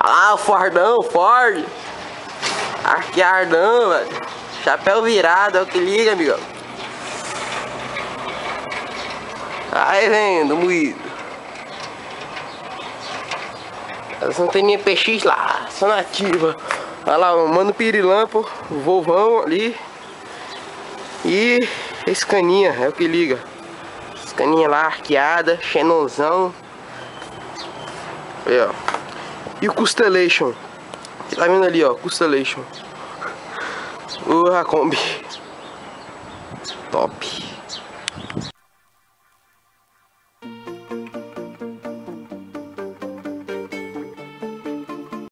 Ah, o Fordão, Ford. Arqueardão, velho. Chapéu virado, é o que liga, amigão. Aí vendo, moído. Elas não tem nem PX lá, só nativa. Olha lá, o Mano Pirilampo, o Vovão ali. E esse caninha, é o que liga. Esse caninha lá, arqueada, xenonzão. Aí, ó. E o Constellation. Tá vendo ali, ó, Constellation. O Racombi. Top.